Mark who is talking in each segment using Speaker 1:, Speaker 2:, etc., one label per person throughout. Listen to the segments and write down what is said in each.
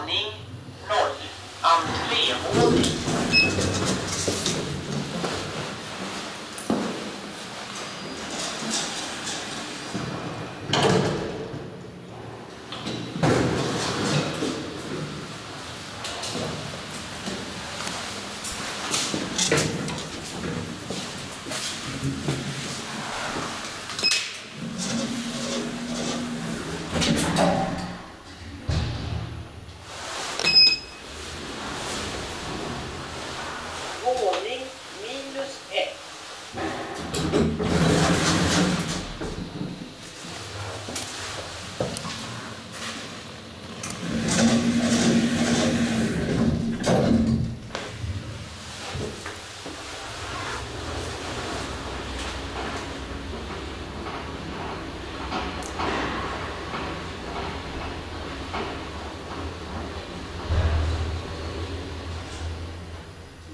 Speaker 1: Våning 0. Entrévåning. Våning minus 1.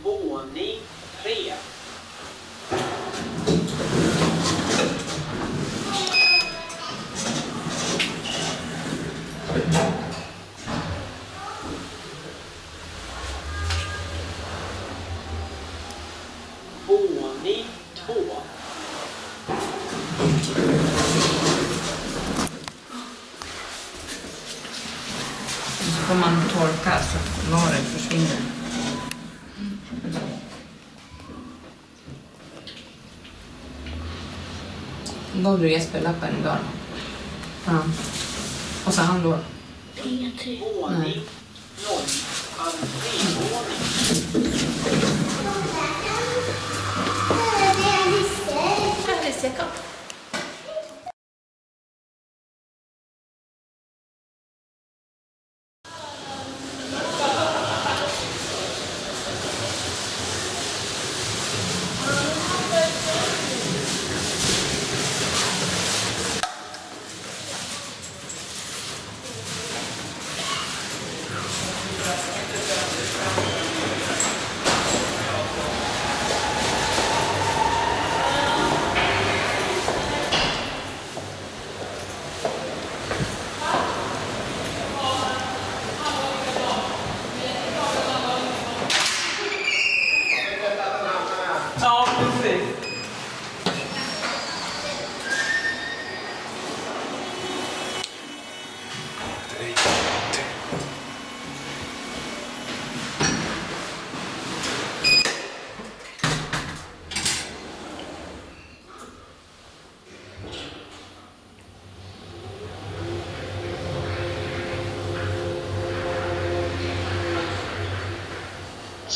Speaker 1: Våning 3. Våning 2.
Speaker 2: Så får man torka så att varet försvinner. Gav du Jesper lappen idag? Ja. Och så han då?
Speaker 3: Ingenting.
Speaker 1: Våning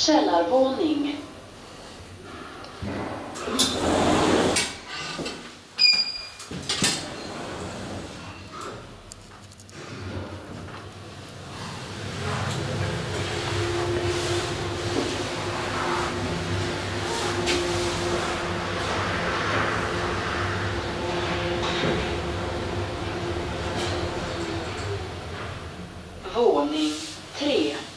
Speaker 4: Källarvåning. Våning 3.